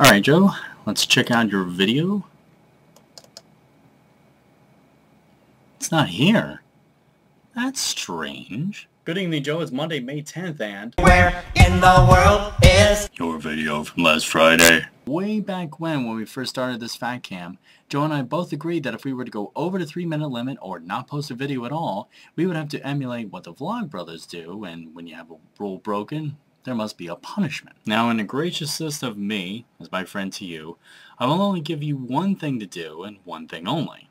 Alright, Joe, let's check out your video. It's not here. That's strange. Good evening, Joe. It's Monday, May 10th, and... Where in the world is... Your video from last Friday. Way back when, when we first started this FactCAM, Joe and I both agreed that if we were to go over the 3 minute limit or not post a video at all, we would have to emulate what the Vlogbrothers do, and when you have a rule broken, there must be a punishment. Now, in the graciousness of me, as my friend to you, I will only give you one thing to do, and one thing only.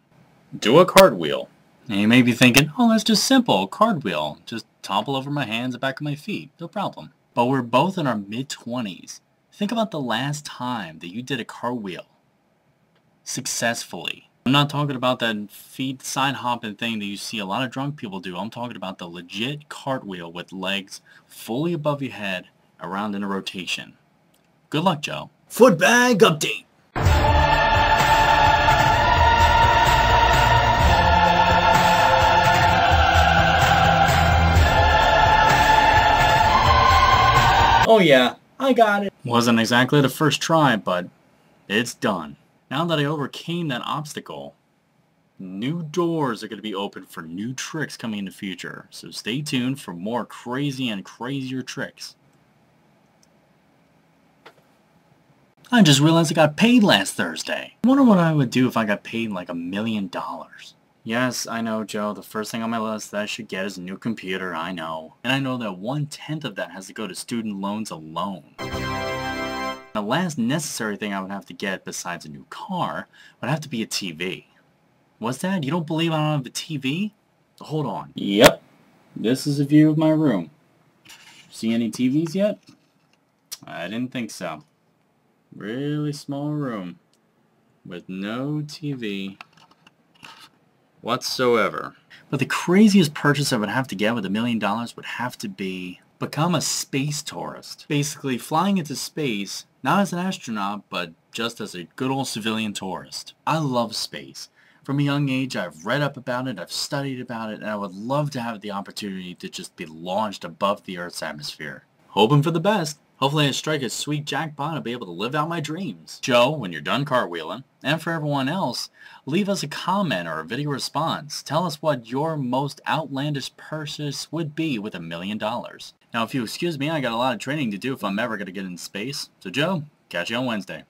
Do a cartwheel. And you may be thinking, oh, that's just simple, cartwheel. Just topple over my hands and back of my feet, no problem. But we're both in our mid-20s. Think about the last time that you did a cartwheel successfully. I'm not talking about that feet side hopping thing that you see a lot of drunk people do. I'm talking about the legit cartwheel with legs fully above your head around in a rotation. Good luck, Joe. Foot bag update. Oh yeah, I got it. Wasn't exactly the first try, but it's done. Now that I overcame that obstacle, new doors are going to be open for new tricks coming in the future. So stay tuned for more crazy and crazier tricks. I just realized I got paid last Thursday. I wonder what I would do if I got paid like a million dollars. Yes, I know, Joe. The first thing on my list that I should get is a new computer, I know. And I know that one-tenth of that has to go to student loans alone. The last necessary thing I would have to get besides a new car would have to be a TV. What's that? You don't believe I don't have a TV? Hold on. Yep. This is a view of my room. See any TVs yet? I didn't think so. Really small room. With no TV whatsoever. But the craziest purchase I would have to get with a million dollars would have to be become a space tourist. Basically flying into space, not as an astronaut, but just as a good old civilian tourist. I love space. From a young age, I've read up about it, I've studied about it, and I would love to have the opportunity to just be launched above the Earth's atmosphere. Hoping for the best. Hopefully I strike a sweet jackpot and be able to live out my dreams. Joe, when you're done cartwheeling, and for everyone else, leave us a comment or a video response. Tell us what your most outlandish purchase would be with a million dollars. Now if you excuse me, I got a lot of training to do if I'm ever going to get in space. So Joe, catch you on Wednesday.